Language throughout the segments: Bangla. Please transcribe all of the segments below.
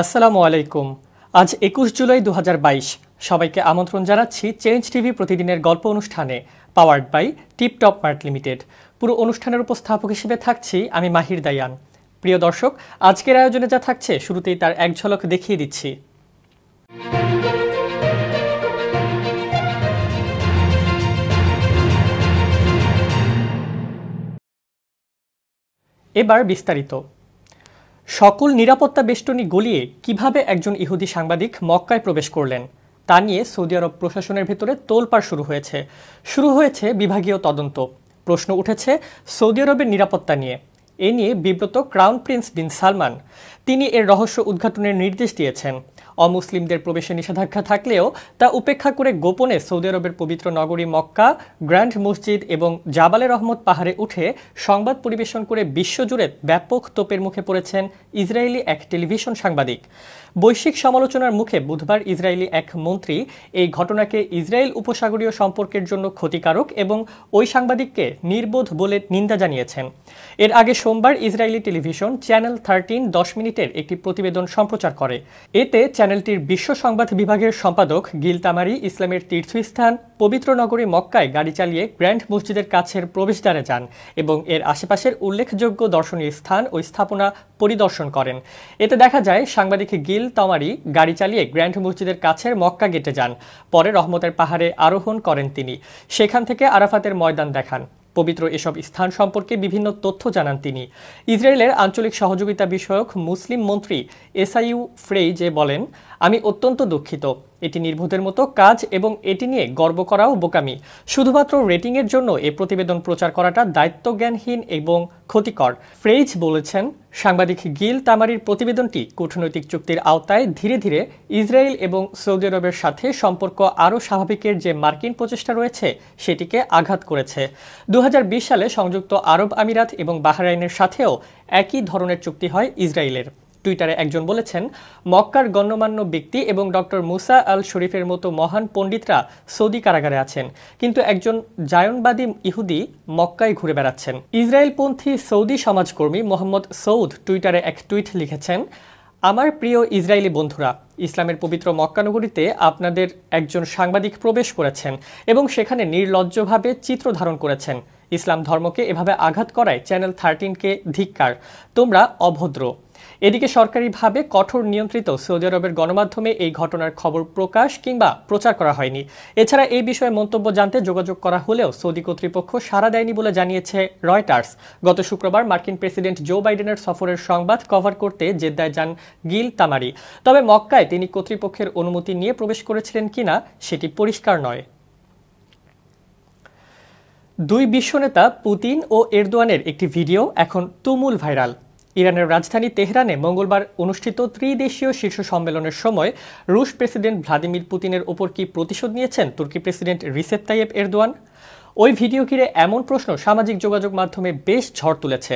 আসসালামু আলাইকুম। আজ একুশ জুলাই দু হাজার বাইশ। সবাইকে আমন্ত্রণ জানাচ্ছি চেঞ্জ টিভি প্রতিদিনের গল্প অনুষ্ঠানে powered by tiptop mart limited পুরো অনুষ্ঠানের উপস্থাপক হিসেবে থাকছি আমি মাহির দায়ান। প্রিয় দর্শক, আজকের আয়োজনে যা থাকছে, শুরুতেই তার এক ঝলক দেখিয়ে দিচ্ছি। এবার বিস্তারিত। সকল নিরাপত্তা বেষ্টনী গলিয়ে কীভাবে একজন ইহুদি সাংবাদিক মক্কায় প্রবেশ করলেন, তা নিয়ে সৌদি আরব প্রশাসনের ভেতরে তোলপাড় শুরু হয়েছে। শুরু হয়েছে বিভাগীয় তদন্ত। প্রশ্ন উঠেছে সৌদি আরবের নিরাপত্তা নিয়ে। এ নিয়ে বিব্রত ক্রাউন প্রিন্স বিন সালমান। তিনি এর রহস্য উদ্ঘাটনের নির্দেশ দিয়েছেন। অমুসলিমদের প্রবেশে নিষেধাজ্ঞা থাকলেও তা উপেক্ষা করে গোপনে সৌদি আরবের পবিত্র নগরী মক্কা, গ্র্যান্ড মসজিদ এবং জাবালে রহমত পাহাড়ে উঠে সংবাদ পরিবেশন করে বিশ্বজুড়ে ব্যাপক তোপের মুখে পড়েছেন ইসরায়েলি এক টেলিভিশন সাংবাদিক। বৈশ্বিক সমালোচনার মুখে বুধবার ইসরায়েলি এক মন্ত্রী এই ঘটনাকে ইসরায়েল উপসাগরীয় সম্পর্কের জন্য ক্ষতিকারক এবং ওই সাংবাদিককে নির্বোধ বলে নিন্দা জানিয়েছেন। এর আগে সোমবার ইসরায়েলি টেলিভিশন চ্যানেল থার্টিন দশ মিনিটের একটি প্রতিবেদন সম্প্রচার করে। এতে চ্যানেলটির বিশ্ব সংবাদ বিভাগের সম্পাদক গিল তামারি, ইসলামের তীর্থস্থান, পবিত্র নগরী মক্কায় গাড়ি চালিয়ে গ্র্যান্ড মসজিদের কাছের প্রবেশদ্বারে যান এবং এর আশেপাশের উল্লেখযোগ্য দর্শনীয় স্থান ও স্থাপনা পরিদর্শন করেন। এতে দেখা যায়, সাংবাদিক গিল তামারি গাড়ি চালিয়ে গ্র্যান্ড মসজিদের কাছের মক্কা গেটে যান। পরে রহমতের পাহাড়ে আরোহণ করেন তিনি। সেখান থেকে আরাফাতের ময়দান দেখান। পবিত্র এসব স্থান সম্পর্কে বিভিন্ন তথ্য জানান তিনি। ইসরায়েলের আঞ্চলিক সহযোগিতা বিষয়ক মুসলিম মন্ত্রী এসআইউ ফ্রেই যে বলেন আমি অত্যন্ত দুঃখিত। এটি নির্বোধের মতো কাজ এবং এটি নিয়ে গর্ব করাও বোকামি। শুধুমাত্র রেটিংয়ের জন্য এ প্রতিবেদন প্রচার করাটা দায়িত্বজ্ঞানহীন এবং ক্ষতিকর। ফ্রেইজ বলেছেন, সাংবাদিক গিল তামারির প্রতিবেদনটি কূটনৈতিক চুক্তির আওতায় ধীরে ধীরে ইসরায়েল এবং সৌদি আরবের সাথে সম্পর্ক আরও স্বাভাবিকের যে মার্কিন প্রচেষ্টা রয়েছে, সেটিকে আঘাত করেছে। দু হাজার বিশ সালে সংযুক্ত আরব আমিরাত এবং বাহরাইনের সাথেও একই ধরনের চুক্তি হয় ইসরায়েলের। টুইটারে একজন বলেছেন, মক্কার গণ্যমান্য ব্যক্তি এবং ডক্টর মুসা আল শরীফের মতো মহান পণ্ডিতরা সৌদি কারাগারে আছেন, কিন্তু একজন জায়নবাদী ইহুদি মক্কায় ঘুরে বেড়াচ্ছেন। ইসরায়েলপন্থী সৌদি সমাজকর্মী মোহাম্মদ সৌদ টুইটারে এক টুইট লিখেছেন, আমার প্রিয় ইসরায়েলি বন্ধুরা, ইসলামের পবিত্র মক্কানগরীতে আপনাদের একজন সাংবাদিক প্রবেশ করেছেন এবং সেখানে নির্লজ্জভাবে চিত্র ধারণ করেছেন। ইসলাম ধর্মকে এভাবে আঘাত করায় চ্যানেল থার্টিনকে ধিক্কার। তোমরা অভদ্র। এদিকে সরকারিভাবে কঠোর নিয়ন্ত্রিত সৌদি আরবের গণমাধ্যমে এই ঘটনার খবর প্রকাশ কিংবা প্রচার করা হয়নি। এছাড়া এই বিষয়ে মন্তব্য জানতে যোগাযোগ করা হলেও সৌদি কর্তৃপক্ষ সাড়া দেয়নি বলে জানিয়েছে রয়টার্স। গত শুক্রবার মার্কিন প্রেসিডেন্ট জো বাইডেনের সফরের সংবাদ কভার করতে জেদ্দায় যান গিল তামারি। তবে মক্কায় তিনি কর্তৃপক্ষের অনুমতি নিয়ে প্রবেশ করেছিলেন কিনা সেটি পরিষ্কার নয়। দুই বিশ্বনেতা পুতিন ও এরদোয়ানের একটি ভিডিও এখন তুমুল ভাইরাল। ইরানের রাজধানী তেহরানে মঙ্গলবার অনুষ্ঠিত ত্রিদেশীয় শীর্ষ সম্মেলনের সময় রুশ প্রেসিডেন্ট ভ্লাদিমির পুতিনের ওপর কি প্রতিশোধ নিয়েছেন তুর্কি প্রেসিডেন্ট রিসেপ তাইয়েব এরদোয়ান? ওই ভিডিও ঘিরে এমন প্রশ্ন সামাজিক যোগাযোগ মাধ্যমে বেশ ঝড় তুলেছে।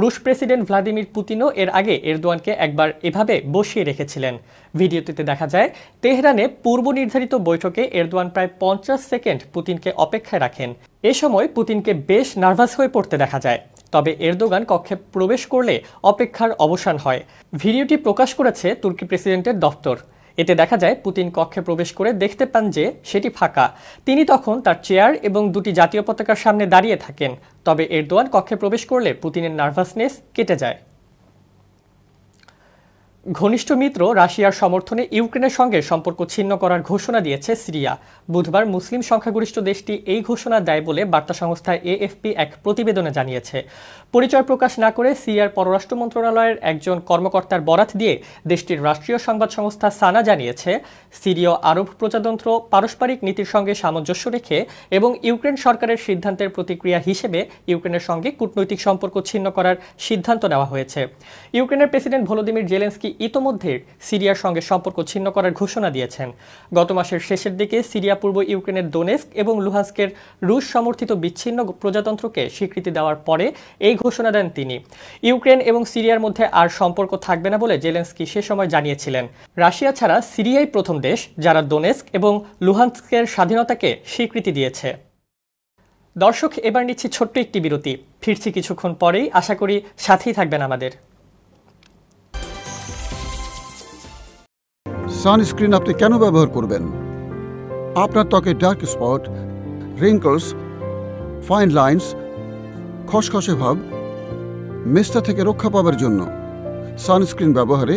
রুশ প্রেসিডেন্ট ভ্লাদিমির পুতিনও এর আগে এরদোয়ানকে একবার এভাবে বসিয়ে রেখেছিলেন। ভিডিওটিতে দেখা যায়, তেহরানে পূর্ব নির্ধারিত বৈঠকে এরদোয়ান প্রায় পঞ্চাশ সেকেন্ড পুতিনকে অপেক্ষায় রাখেন। এ সময় পুতিনকে বেশ নার্ভাস হয়ে পড়তে দেখা যায়। তবে এরদোগান কক্ষে প্রবেশ করলে অপেক্ষার অবসান হয়। ভিডিওটি প্রকাশ করেছে তুর্কি প্রেসিডেন্টের দপ্তর এতে দেখা যায়, পুতিন কক্ষে প্রবেশ করে দেখতে পান যে সেটি ফাঁকা। তিনি তখন তার চেয়ার এবং দুটি জাতীয় পতাকার সামনে দাঁড়িয়ে থাকেন। তবে এরদোয়ান কক্ষে প্রবেশ করলে পুতিনের নার্ভাসনেস কেটে যায়। ঘনিষ্ঠ মিত্র রাশিয়ার সমর্থনে ইউক্রেনের সঙ্গে সম্পর্ক ছিন্ন করার ঘোষণা দিয়েছে সিরিয়া। বুধবার মুসলিম সংখ্যাগরিষ্ঠ দেশটি এই ঘোষণা দেয় বলে বার্তা সংস্থা এএফপি এক প্রতিবেদনে জানিয়েছে। পরিচয় প্রকাশ না করে সিরিয়ার পররাষ্ট্র মন্ত্রণালয়ের একজন কর্মকর্তার বরাত দিয়ে দেশটির রাষ্ট্রীয় সংবাদ সংস্থা সানা জানিয়েছে, সিরীয় আরব প্রজাতন্ত্র পারস্পরিক নীতির সঙ্গে সামঞ্জস্য রেখে এবং ইউক্রেন সরকারের সিদ্ধান্তের প্রতিক্রিয়া হিসেবে ইউক্রেনের সঙ্গে কূটনৈতিক সম্পর্ক ছিন্ন করার সিদ্ধান্ত নেওয়া হয়েছে। ইউক্রেনের প্রেসিডেন্ট ভলোদিমির জেলেন্সকি ইতোমধ্যে সিরিয়ার সঙ্গে সম্পর্ক ছিন্ন করার ঘোষণা দিয়েছেন। গত মাসের শেষের দিকে সিরিয়া পূর্ব ইউক্রেনের দোনেস্ক এবং লুহাস্কের রুশ সমর্থিত বিচ্ছিন্ন প্রজাতন্ত্রকে স্বীকৃতি দেওয়ার পরে এই ঘোষণা দেন তিনি। ইউক্রেন এবং সিরিয়ার মধ্যে আর সম্পর্ক থাকবে না বলে জেলেন্সকি সে সময় জানিয়েছিলেন। রাশিয়া ছাড়া সিরিয়াই প্রথম দেশ যারা দোনেস্ক এবং লুহান্সকের স্বাধীনতাকে স্বীকৃতি দিয়েছে। দর্শক, এবার নিচ্ছি ছোট্ট একটি বিরতি। ফিরছি কিছুক্ষণ পরেই। আশা করি সাথেই থাকবেন আমাদের। সানস্ক্রিন আপনি কেন ব্যবহার করবেন? আপনার ত্বকে dark spot wrinkles fine lines খসখসে ভাব, মেস্তা থেকে রক্ষা পাবার জন্য সানস্ক্রিন ব্যবহারে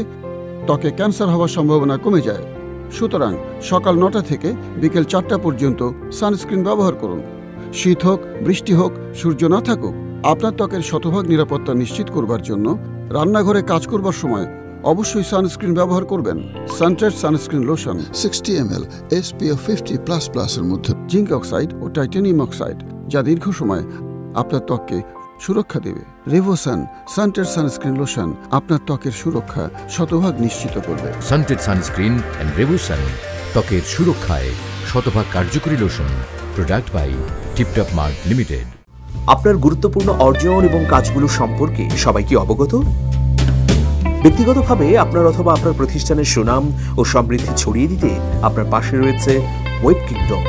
ত্বকে ক্যান্সার হওয়ার সম্ভাবনা কমে যায়। সুতরাং সকাল নটা থেকে বিকেল চারটা পর্যন্ত সানস্ক্রিন ব্যবহার করুন। শীত হোক, বৃষ্টি হোক, সূর্য না থাকুক, আপনার ত্বকের শতভাগ নিরাপত্তা নিশ্চিত করবার জন্য রান্নাঘরে কাজ করবার সময় অবশ্যই সানস্ক্রিন ব্যবহার করবেন। সানটেড sunscreen lotion. Sixty M L SPF fifty plus প্লাসের মধ্যে। জিঙ্ক অক্সাইড ও টাইটানিয়াম অক্সাইড যা দীর্ঘ সময় আপনার ত্বককে সুরক্ষা দেবে। রেভোসান সানটেড সানস্ক্রিন লোশন আপনার ত্বকের সুরক্ষা শতভাগ নিশ্চিত করবে। সানটেড সানস্ক্রিন অ্যান্ড রেভুসান ত্বকের সুরক্ষায় শতভাগ কার্যকরী lotion product by tiptop mark limited আপনার গুরুত্বপূর্ণ অর্জন এবং কাজগুলো সম্পর্কে সবাই কি অবগত? ব্যক্তিগতভাবে আপনার অথবা আপনার প্রতিষ্ঠানের সুনাম ও সমৃদ্ধি ছড়িয়ে দিতে আপনার পাশে রয়েছে ওয়েব কিংডম।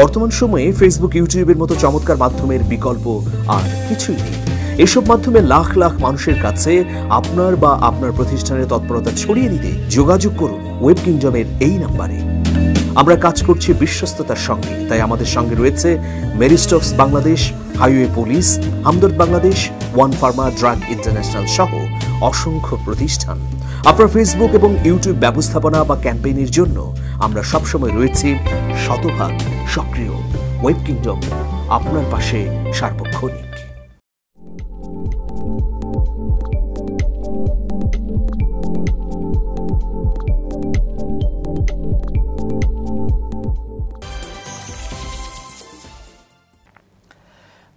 বর্তমান সময়ে ফেসবুক ইউটিউবের মতো চমৎকার মাধ্যমের বিকল্প আর কিছুই নেই। এসব মাধ্যমে লাখ লাখ মানুষের কাছে আপনার বা আপনার প্রতিষ্ঠানের তৎপরতা ছড়িয়ে দিতে যোগাযোগ করুন ওয়েব কিংডমের এই নাম্বারে। আমরা কাজ করছি বিশ্বস্ততার সঙ্গে। তাই আমাদের সঙ্গে রয়েছে মেরিস্টক্স Bangladesh highway police Hamdard Bangladesh one pharma drug international সহ অসংখ্য প্রতিষ্ঠান। আপনার ফেসবুক এবং ইউটিউব ব্যবস্থাপনা বা ক্যাম্পেইনের জন্য আমরা সবসময় রয়েছি শতভাগ সক্রিয়। ওয়েব কিংডম আপনার পাশে সার্বক্ষণিক।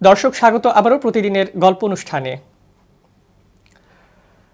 দর্শক, স্বাগত আবারও প্রতিদিনের গল্প অনুষ্ঠানে।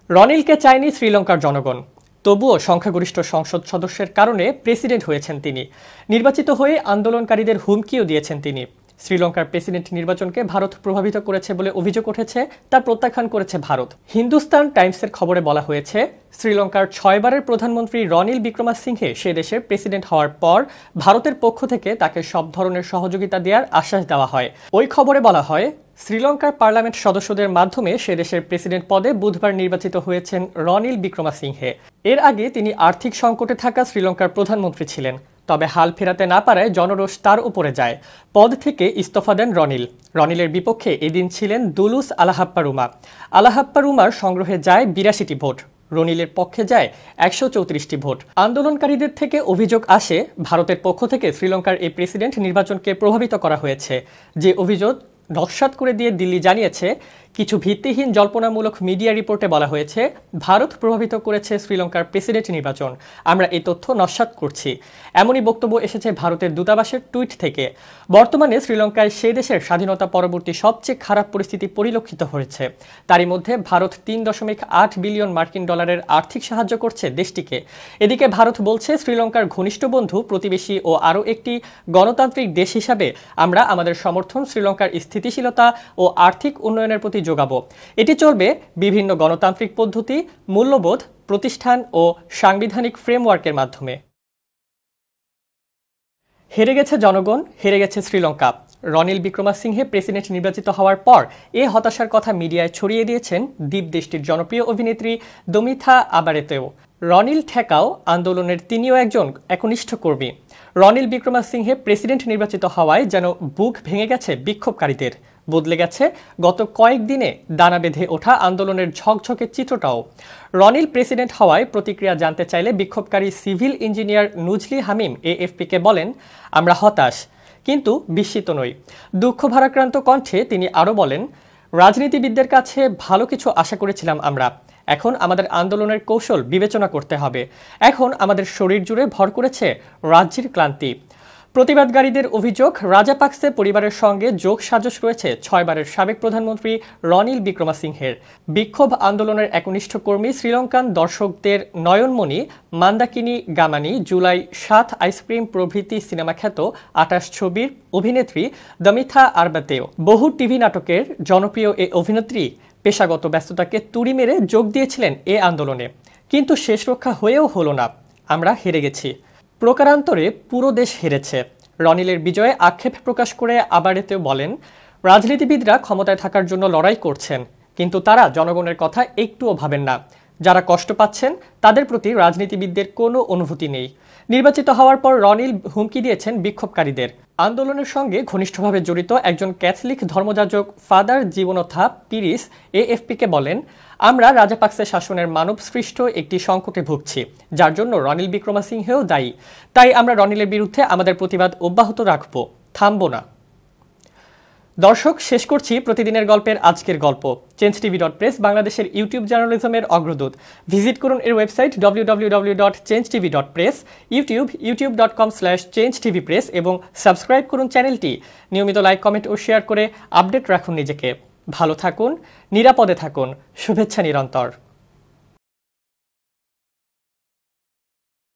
রনিলকে চায়নি শ্রীলঙ্কার জনগণ। তবুও সংখ্যাগরিষ্ঠ সংসদ সদস্যের কারণে প্রেসিডেন্ট হয়েছেন তিনি। নির্বাচিত হয়ে আন্দোলনকারীদের হুমকিও দিয়েছেন তিনি। শ্রীলঙ্কার প্রেসিডেন্ট নির্বাচনকে ভারত প্রভাবিত করেছে বলে অভিযোগ উঠেছে, তা প্রত্যাখ্যান করেছে ভারত। হিন্দুস্তান টাইমসের খবরে বলা হয়েছে, শ্রীলঙ্কার ছয়বারের প্রধানমন্ত্রী রনিল বিক্রমাসিংহে সে দেশের প্রেসিডেন্ট হওয়ার পর ভারতের পক্ষ থেকে তাকে সব ধরনের সহযোগিতা দেওয়ার আশ্বাস দেওয়া হয়। ওই খবরে বলা হয়, শ্রীলঙ্কার পার্লামেন্ট সদস্যদের মাধ্যমে সে দেশের প্রেসিডেন্ট পদে বুধবার নির্বাচিত হয়েছেন রনিল বিক্রমাসিংহে। এর আগে তিনি আর্থিক সংকটে থাকা শ্রীলঙ্কার প্রধানমন্ত্রী ছিলেন। তবে হাল ফেরাতে না পারায় জনরোষ তার উপরে যায়। পদ থেকে ইস্তফা দেন রনিল। রনিলের বিপক্ষে এদিন ছিলেন দুলুস আলাহাপ্পারুমা। আলাহাপ্পারুমার সংগ্রহে যায় বিরাশিটি ভোট। রনিলের পক্ষে যায় একশো চৌত্রিশটি ভোট। আন্দোলনকারীদের থেকে অভিযোগ আসে, ভারতের পক্ষ থেকে শ্রীলঙ্কার এই প্রেসিডেন্ট নির্বাচনকে প্রভাবিত করা হয়েছে। যে অভিযোগ নস্বাত করে দিয়ে দিল্লি জানিয়েছে কিছু ভিত্তিহীন জল্পনামূলক মিডিয়া রিপোর্টে বলা হয়েছে, ভারত প্রভাবিত করেছে শ্রীলঙ্কার প্রেসিডেন্ট নির্বাচন। আমরা এই তথ্য নস্বাত করছি। এমনই বক্তব্য এসেছে ভারতের দূতাবাসের টুইট থেকে। বর্তমানে শ্রীলঙ্কায় সেই দেশের স্বাধীনতা পরবর্তী সবচেয়ে খারাপ পরিস্থিতি পরিলক্ষিত হয়েছে। তারই মধ্যে ভারত তিন দশমিক আট বিলিয়ন মার্কিন ডলারের আর্থিক সাহায্য করছে দেশটিকে। এদিকে ভারত বলছে, শ্রীলঙ্কার ঘনিষ্ঠ বন্ধু, প্রতিবেশী ও আরও একটি গণতান্ত্রিক দেশ হিসাবে আমরা আমাদের সমর্থন শ্রীলঙ্কার স্থিতিশীলতা ও আর্থিক উন্নয়নের প্রতি যোগাবো। এটি চলবে বিভিন্ন গণতান্ত্রিক পদ্ধতি, মূল্যবোধ, প্রতিষ্ঠান ও সাংবিধানিক ফ্রেমওয়ার্কের মাধ্যমে। হেরে গেছে জনগণ, হেরে গেছে শ্রীলঙ্কা। রনিল বিক্রমাসিংহে প্রেসিডেন্ট নির্বাচিত হওয়ার পর এ হতাশার কথা মিডিয়ায় ছড়িয়ে দিয়েছেন দ্বীপ দেশটির জনপ্রিয় অভিনেত্রী দমিথা আবারেতেও। রনিল ঠেকাও আন্দোলনের তিনিও একজন একনিষ্ঠ কর্মী। রনিল বিক্রমাসিংহে প্রেসিডেন্ট নির্বাচিত হওয়ায় যেন বুক ভেঙে গেছে বিক্ষোভকারীদের। বদলে গেছে। গত কয়েকদিনে দানা বেঁধে ওঠা আন্দোলনের ঝকঝকে চিত্রটাও। রনিল প্রেসিডেন্ট হওয়ায় প্রতিক্রিয়া জানতে চাইলে বিক্ষোভকারী সিভিল ইঞ্জিনিয়ার নুজলি হামিম এএফপিকে বলেন, আমরা হতাশ, কিন্তু বিস্মিত নই। দুঃখ ভারাক্রান্ত কণ্ঠে তিনি আরও বলেন, রাজনীতিবিদদের কাছে ভালো কিছু আশা করেছিলাম আমরা। এখন আমাদের আন্দোলনের কৌশল বিবেচনা করতে হবে। এখন আমাদের শরীর জুড়ে ভর করেছে রাজ্যের ক্লান্তি। প্রতিবাদকারীদের অভিযোগ রাজাপাকসে পরিবারের সঙ্গে যোগ সাজস রয়েছে ছয়বারের সাবেক প্রধানমন্ত্রী রনিল বিক্রমাসিংহের। বিক্ষোভ আন্দোলনের একনিষ্ঠ কর্মী শ্রীলঙ্কান দর্শকদের নয়নমণি, মান্দাকিনি গামানি, জুলাই সাত আইসক্রিম প্রভৃতি সিনেমা খ্যাত আটাশ ছবির অভিনেত্রী দমিথা আরবাতেও। বহু টিভি নাটকের জনপ্রিয় এ অভিনেত্রী পেশাগত ব্যস্ততাকে তুড়ি মেরে যোগ দিয়েছিলেন এ আন্দোলনে। কিন্তু শেষ রক্ষা হয়েও হলো না। আমরা হেরে গেছি। প্রকারান্তরে পুরো দেশ হেরেছে। রনিলের বিজয়ে আক্ষেপ প্রকাশ করে আবার এতেও বলেন, রাজনীতিবিদরা ক্ষমতায় থাকার জন্য লড়াই করছেন, কিন্তু তারা জনগণের কথা একটুও ভাবেন না। যারা কষ্ট পাচ্ছেন, তাদের প্রতি রাজনীতিবিদদের কোনো অনুভূতি নেই। নির্বাচিত হওয়ার পর রনিল হুমকি দিয়েছেন বিক্ষোভকারীদের। আন্দোলনের সঙ্গে ঘনিষ্ঠভাবে জড়িত একজন ক্যাথলিক ধর্মযাজক ফাদার জীবনথা পিরিস এএফপিকে বলেন, আমরা রাজাপাক্সের শাসনের মানব সৃষ্ট একটি সংকটে ভুগছি, যার জন্য রনিল বিক্রমাসিংহেও দায়ী। তাই আমরা রনিলের বিরুদ্ধে আমাদের প্রতিবাদ অব্যাহত রাখব। থামব না। দর্শক, শেষ করছি প্রতিদিনের গল্পের আজকের গল্প। চেঞ্জ টিভি ডট প্রেস, বাংলাদেশের ইউটিউব জার্নালিজমের অগ্রদূত। ভিজিট করুন এর website W W W dot change TV dot press YouTube YouTube dot com slash change TV press এবং সাবস্ক্রাইব করুন চ্যানেলটি। নিয়মিত লাইক, কমেন্ট ও শেয়ার করে আপডেট রাখুন নিজেকে। ভালো থাকুন, নিরাপদে থাকুন। শুভেচ্ছা নিরন্তর।